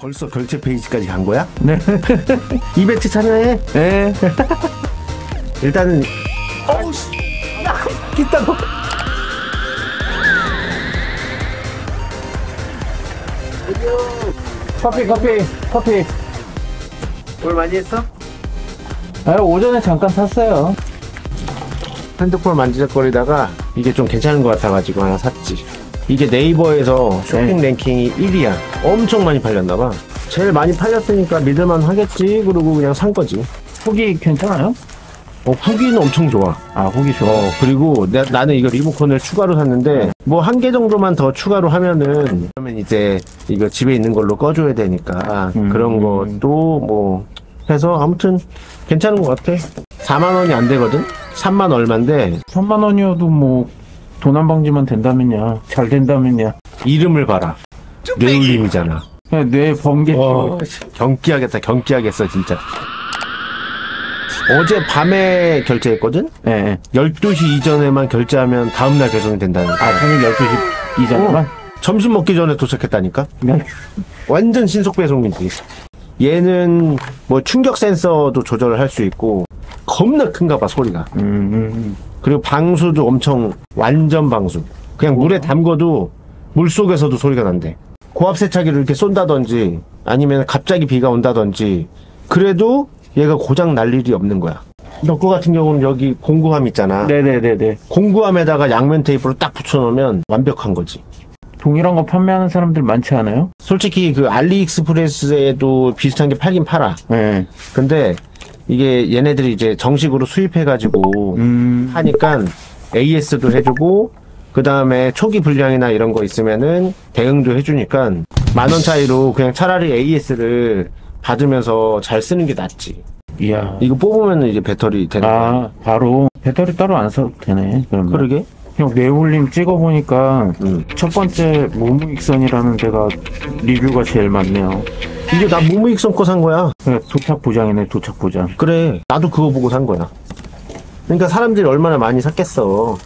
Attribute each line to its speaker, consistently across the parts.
Speaker 1: 벌써 결제 페이지까지 간 거야?
Speaker 2: 네.
Speaker 1: 이벤트 참여해.
Speaker 2: 네.
Speaker 1: 일단은 어우 씨. 야, 기다려.
Speaker 2: 커피, 커피, 커피.
Speaker 1: 뭘 많이 했어?
Speaker 2: 아, 오전에 잠깐 샀어요.
Speaker 1: 핸드폰 만지작거리다가 이게 좀 괜찮은 것 같아가지고 하나 샀지. 이게 네이버에서 쇼핑
Speaker 2: 네.
Speaker 1: 랭킹이 1위야. 엄청 많이 팔렸나봐. 제일 많이 팔렸으니까 믿을만 하겠지. 그러고 그냥 산 거지.
Speaker 2: 후기 괜찮아요?
Speaker 1: 어, 후기는 엄청 좋아.
Speaker 2: 아, 후기 좋아.
Speaker 1: 어, 그리고 내- 나는 이거 리모컨을 추가로 샀는데, 뭐 한 개 정도만 더 추가로 하면은, 그러면 이제 이거 집에 있는 걸로 꺼줘야 되니까,
Speaker 2: 음.
Speaker 1: 그런 것도 뭐, 해서 아무튼 괜찮은 것 같아. 4만 원이 안 되거든? 3만 얼만데,
Speaker 2: 3만 원이어도 뭐, 도난 방지만 된다면야. 잘 된다면야.
Speaker 1: 이름을 봐라. 뇌울림이잖아.
Speaker 2: 그냥 뇌 번개.
Speaker 1: 어, 경기하겠다, 경기하겠어, 진짜. 어제 밤에 결제했거든?
Speaker 2: 예, 네.
Speaker 1: 12시 이전에만 결제하면 다음날 배송이 된다는 거야.
Speaker 2: 아, 저녁 12시 이전에만?
Speaker 1: 점심 먹기 전에 도착했다니까?
Speaker 2: 네.
Speaker 1: 완전 신속 배송이지. 얘는 뭐 충격 센서도 조절을 할 수 있고 겁나 큰가 봐 소리가.
Speaker 2: 음, 음,
Speaker 1: 그리고 방수도 엄청 완전 방수. 그냥 물에 담궈도 물 속에서도 소리가 난대. 고압 세차기를 이렇게 쏜다든지 아니면 갑자기 비가 온다든지 그래도 얘가 고장 날 일이 없는 거야. 너거 같은 경우는 여기 공구함 있잖아.
Speaker 2: 음. 네네네네.
Speaker 1: 공구함에다가 양면 테이프를 딱 붙여놓으면 완벽한 거지.
Speaker 2: 동일한 거 판매하는 사람들 많지 않아요?
Speaker 1: 솔직히 그 알리익스프레스에도 비슷한 게 팔긴 팔아.
Speaker 2: 네.
Speaker 1: 근데 이게 얘네들이 이제 정식으로 수입해가지고
Speaker 2: 음,
Speaker 1: 하니까 AS도 해주고 그 다음에 초기 불량이나 이런 거 있으면은 대응도 해주니까 만 원 차이로 그냥 차라리 AS를 받으면서 잘 쓰는 게 낫지.
Speaker 2: 이야.
Speaker 1: 이거 뽑으면 이제 배터리 되는 거야.
Speaker 2: 아, 바로 배터리 따로 안 써도 되네. 그러면.
Speaker 1: 그러게.
Speaker 2: 형, 네올림 찍어보니까
Speaker 1: 음.
Speaker 2: 첫 번째 모무익선이라는 데가 리뷰가 제일 많네요.
Speaker 1: 이게 나 무무익선 거 산 거야.
Speaker 2: 네, 도착 보장이네, 도착 보장.
Speaker 1: 그래. 나도 그거 보고 산 거야. 그러니까 사람들이 얼마나 많이 샀겠어.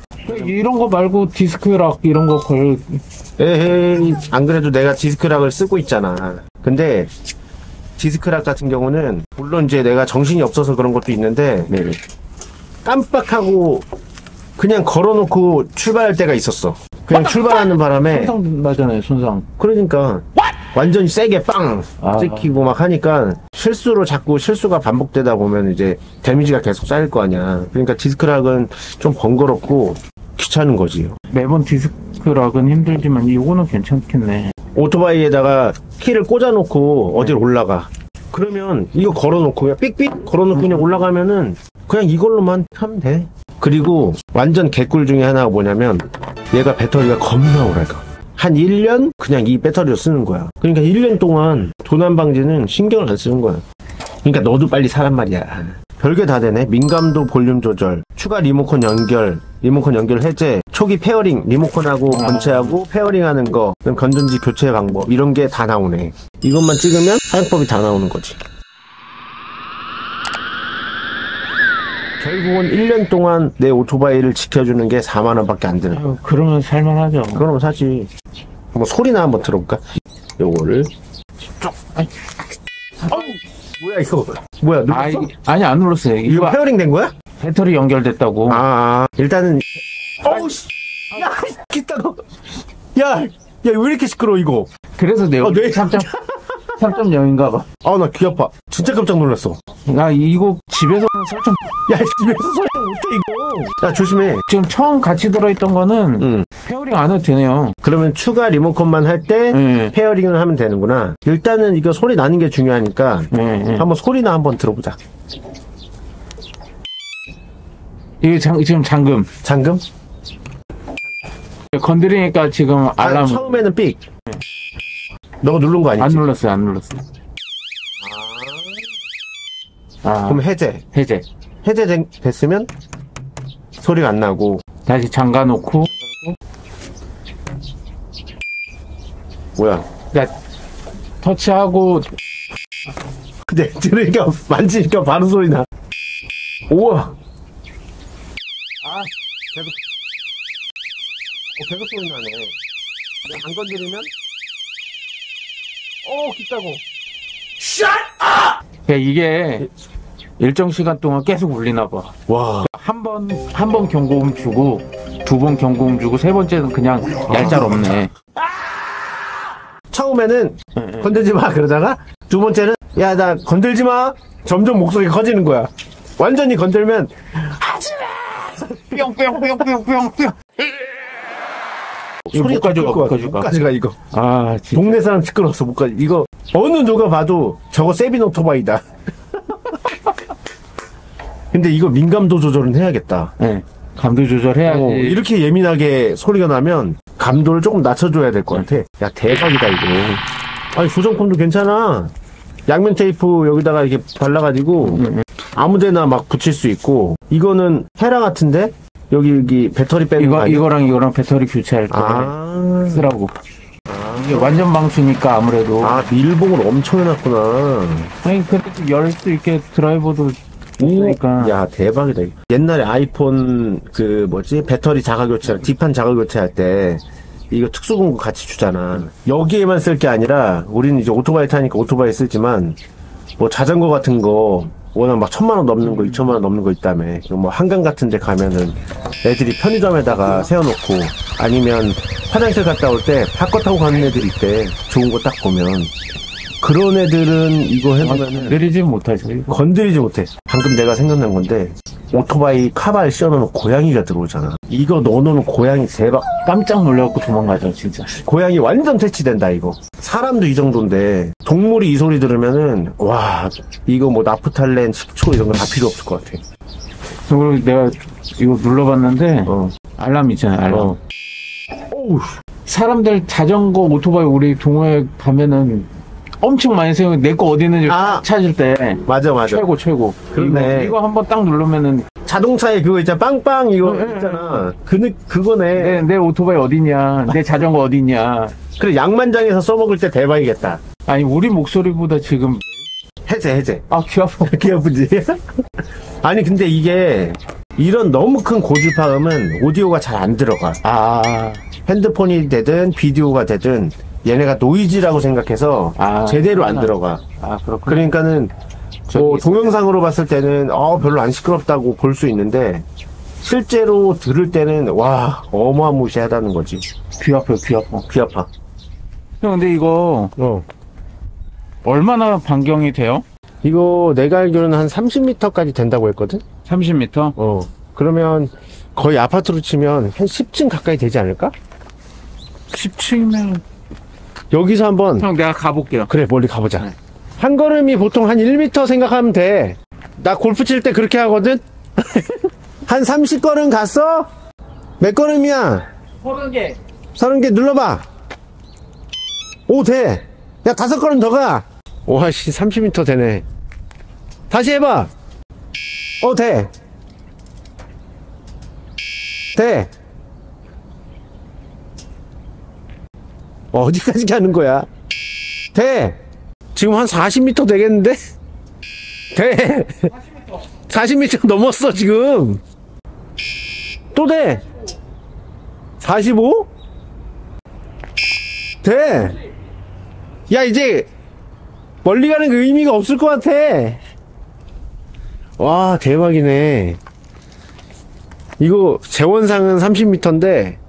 Speaker 2: 이런 거 말고 disc lock 이런 거 걸,
Speaker 1: 에헤이, 안 그래도 내가 disc lock을 쓰고 있잖아. 근데, disc lock 같은 경우는, 물론 이제 내가 정신이 없어서 그런 것도 있는데,
Speaker 2: 네.
Speaker 1: 깜빡하고, 그냥 걸어놓고 출발할 때가 있었어. 그냥 출발하는 바람에,
Speaker 2: 손상 나잖아요, 손상.
Speaker 1: 그러니까, 완전히 세게 빵!
Speaker 2: 아.
Speaker 1: 찍히고 막 하니까, 실수로 자꾸 실수가 반복되다 보면 이제, 데미지가 계속 쌓일 거 아니야. 그러니까 디스크락은 좀 번거롭고, 귀찮은 거지.
Speaker 2: 매번 디스크락은 힘들지만 이거는 괜찮겠네.
Speaker 1: 오토바이에다가 키를 꽂아놓고 어딜 올라가. 그러면 이거 걸어놓고 그냥 삑삑 걸어놓고 그냥 올라가면은 그냥 이걸로만 하면 돼. 그리고 완전 개꿀 중에 하나가 뭐냐면 얘가 배터리가 겁나 오래가. 한 1년 그냥 이 배터리로 쓰는 거야. 그러니까 1년 동안 도난 방지는 신경을 안 쓰는 거야. 그러니까 너도 빨리 사란 말이야. 별게 다 되네. 민감도 볼륨 조절, 추가 리모컨 연결, 리모컨 연결 해제, 초기 pairing, 리모컨하고 본체하고 pairing하는 거, 건전지 교체 방법 이런 게 다 나오네. 이것만 찍으면 사용법이 다 나오는 거지. 결국은 1년 동안 내 오토바이를 지켜주는 게 4만 원밖에 안. 거야.
Speaker 2: 아유, 그러면 살만하죠.
Speaker 1: 그럼 사지. 뭐 소리나 한번 들어볼까? 요거를 쭉. 아이. 어우, 뭐야 이거? 뭐야? 눌렀어?
Speaker 2: 아, 이- 아니, 안 눌렀어요.
Speaker 1: 이거
Speaker 2: 이거
Speaker 1: pairing 된 거야?
Speaker 2: 배터리 연결됐다고.
Speaker 1: 아, 아. 일단은 어우 씨. 야, 기다려. 야, 야, 왜 이렇게 시끄러 워 이거?
Speaker 2: 그래서 내가
Speaker 1: 어, 네.
Speaker 2: 3점, 3.0인가 봐.
Speaker 1: 아, 나 귀 아파. 진짜 깜짝 놀랐어.
Speaker 2: 나 이거 집에서는 설정,
Speaker 1: 야, 집에서 설명 못해 이거. 야, 조심해.
Speaker 2: 지금 처음 같이 들어있던 거는
Speaker 1: 응.
Speaker 2: pairing 안 해도 되네요.
Speaker 1: 그러면 추가 리모컨만 할 때
Speaker 2: 네.
Speaker 1: pairing을 하면 되는구나. 일단은 이거 소리 나는 게 중요하니까
Speaker 2: 네, 네.
Speaker 1: 한번 소리나 한번 들어보자.
Speaker 2: 이게 장, 지금 잠금.
Speaker 1: 잠금?
Speaker 2: 건드리니까 지금
Speaker 1: 아,
Speaker 2: 알람
Speaker 1: 처음에는 삑. 너가 누른
Speaker 2: 거안
Speaker 1: 아니지?
Speaker 2: 눌렀어요, 안 눌렀어요. 아,
Speaker 1: 그럼 해제.
Speaker 2: 해제.
Speaker 1: 해제 된- 됐으면 소리가 안 나고
Speaker 2: 다시 잠가 놓고,
Speaker 1: 뭐야?
Speaker 2: 그러니까 터치하고,
Speaker 1: 근데 들으니까 만지니까 바로 소리 나. 우와. 아, 계속. 어, 계속 소리 나네. 근데 안 건드리면
Speaker 2: 오, 깊다고. 야, 이게 일정 시간 동안 계속 울리나 봐.
Speaker 1: 와.
Speaker 2: 한 번, 한 번 경고음 주고, 두 번 경고음 주고, 세 번째는 그냥 얄짤 없네.
Speaker 1: 처음에는
Speaker 2: 응, 응.
Speaker 1: 건들지 마 그러다가 두 번째는 야 나 건들지 마 점점 목소리 가 커지는 거야 완전히 건들면
Speaker 2: 뿅뿅뿅뿅뿅뿅.
Speaker 1: 소리가
Speaker 2: 못 가져가, 못못 가져가.
Speaker 1: 가져가 이거
Speaker 2: 아, 진짜.
Speaker 1: 동네 사람 시끄러웠어 못 가져 이거 어느 누가 봐도 저거 세빈 오토바이다 근데 이거 민감도 조절은 해야겠다
Speaker 2: 네. 감도 조절해야지.
Speaker 1: 어, 이렇게 예민하게 소리가 나면 감도를 조금 낮춰줘야 될 것 같아. 야, 대박이다, 이거. 아니, 조정품도 괜찮아. 양면 테이프 여기다가 이렇게 발라가지고 아무 데나 막 붙일 수 있고. 이거는 헤라 같은데? 여기, 여기 배터리 빼는 거
Speaker 2: 이거,
Speaker 1: 아니야?
Speaker 2: 이거랑 이거랑 배터리 교체할 때
Speaker 1: 아,
Speaker 2: 쓰라고. 이게 완전 방수니까 아무래도.
Speaker 1: 아, 밀봉을 엄청 해놨구나.
Speaker 2: 아니, 그래도 열 수 있게 드라이버도
Speaker 1: 오,
Speaker 2: 있으니까.
Speaker 1: 야, 대박이다. 옛날에 아이폰, 그, 뭐지? 배터리 자가 교체, 뒷판 자가 교체할 때, 이거 특수공구 같이 주잖아. 여기에만 쓸 게 아니라, 우리는 이제 오토바이 타니까 오토바이 쓰지만, 뭐 자전거 같은 거, 워낙 막 천만 원 넘는 거, 이천만 원 넘는 거 있다며. 그뭐 한강 같은 데 가면은 애들이 편의점에다가 세워놓고, 아니면 화장실 갔다 올때 팝거 타고 가는 애들 있대. 좋은 거 딱 보면. 그런 애들은 이거 해보면은,
Speaker 2: 내리지 못하죠. 이거.
Speaker 1: 건드리지 못해. 방금 내가 생각난 건데 오토바이 카바에 씌워놓으면 고양이가 들어오잖아. 이거 넣어놓으면 고양이 대박.
Speaker 2: 깜짝 놀래갖고 도망가죠, 진짜.
Speaker 1: 고양이 완전 퇴치된다 이거. 사람도 이 정도인데 동물이 이 소리 들으면은 와 이거 뭐 나프탈렌, 식초 이런 거 다 필요 없을 것 같아.
Speaker 2: 그리고 내가 이거 눌러봤는데,
Speaker 1: 어.
Speaker 2: 알람 있잖아요, 알람.
Speaker 1: 어.
Speaker 2: 사람들 자전거, 오토바이 우리 동호회 가면은 엄청 많이 세우고 내 거 어디 있는지
Speaker 1: 아.
Speaker 2: 찾을 때
Speaker 1: 맞아 맞아.
Speaker 2: 최고 최고.
Speaker 1: 그러네.
Speaker 2: 이거, 이거 한번 딱 누르면은
Speaker 1: 자동차에 그거 있잖아 빵빵 이거
Speaker 2: 응, 응,
Speaker 1: 있잖아. 그 느- 그거네.
Speaker 2: 내, 내 오토바이 어디냐, 내 자전거 어디냐.
Speaker 1: 그래 양만장에서 써먹을 때 대박이겠다.
Speaker 2: 아니 우리 목소리보다 지금
Speaker 1: 해제 해제.
Speaker 2: 아 귀 아파.
Speaker 1: 귀 아프지? 아니 근데 이게 이런 너무 큰 고주파음은 오디오가 잘 안 들어가.
Speaker 2: 아,
Speaker 1: 핸드폰이 되든 비디오가 되든 얘네가 노이즈라고 생각해서
Speaker 2: 아,
Speaker 1: 제대로 안. 들어가.
Speaker 2: 아 그렇군.
Speaker 1: 그러니까는 뭐 동영상으로 봤을 때는 어 별로 안 시끄럽다고 볼 수 있는데 실제로 들을 때는 와 어마무시하다는 거지.
Speaker 2: 귀 아파, 귀 아파.
Speaker 1: 귀 아파.
Speaker 2: 형 근데 이거
Speaker 1: 어.
Speaker 2: 얼마나 반경이 돼요?
Speaker 1: 이거 내가 알기로는 한 30m까지 된다고 했거든.
Speaker 2: 30m?
Speaker 1: 어. 그러면 거의 아파트로 치면 한 10층 가까이 되지 않을까?
Speaker 2: 10층이면
Speaker 1: 여기서 한번
Speaker 2: 형 내가 가볼게요.
Speaker 1: 그래 멀리 가보자
Speaker 2: 네.
Speaker 1: 한 걸음이 보통 한 1m 생각하면 돼나 골프 칠 때 그렇게 하거든 한 30걸음 갔어? 몇 걸음이야?
Speaker 2: 30개.
Speaker 1: 30개 눌러봐 오돼야 다섯 걸음 더가 오아씨 30m 되네 다시 해봐 어돼 돼. 어디까지 가는 거야? 돼. 지금 한 40m 되겠는데? 돼. 40m 넘었어, 지금. 또 돼. 45? 돼. 야, 이제 멀리 가는 그 의미가 없을 것 같아. 와, 대박이네. 이거 재원상은 30m인데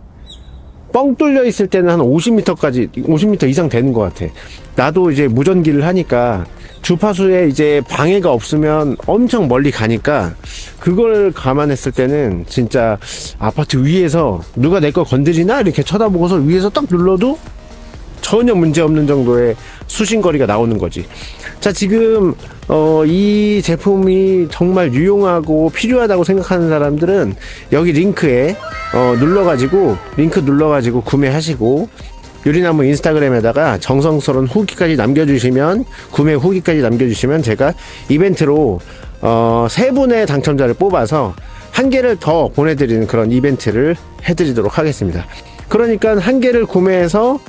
Speaker 1: 뻥 뚫려 있을 때는 한 50m까지 50m 이상 되는 것 같아. 나도 이제 무전기를 하니까 주파수에 이제 방해가 없으면 엄청 멀리 가니까 그걸 감안했을 때는 진짜 아파트 위에서 누가 내 거 건드리나 이렇게 쳐다보고서 위에서 딱 눌러도 전혀 문제 없는 정도의 수신거리가 나오는 거지. 자, 지금, 어, 이 제품이 정말 유용하고 필요하다고 생각하는 사람들은 여기 링크에, 어, 눌러가지고, 링크 눌러가지고 구매하시고, 유리나무 인스타그램에다가 정성스러운 후기까지 남겨주시면, 구매 후기까지 남겨주시면 제가 이벤트로, 어, 세 분의 당첨자를 뽑아서 한 개를 더 보내드리는 그런 이벤트를 해드리도록 하겠습니다. 그러니까 한 개를 구매해서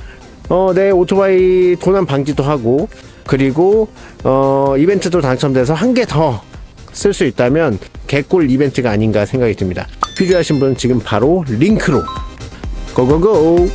Speaker 1: 어, 내 오토바이 도난 방지도 하고, 그리고, 어, 이벤트도 당첨돼서 한 개 더 쓸 수 있다면 개꿀 이벤트가 아닌가 생각이 듭니다. 필요하신 분은 지금 바로 링크로 고고고!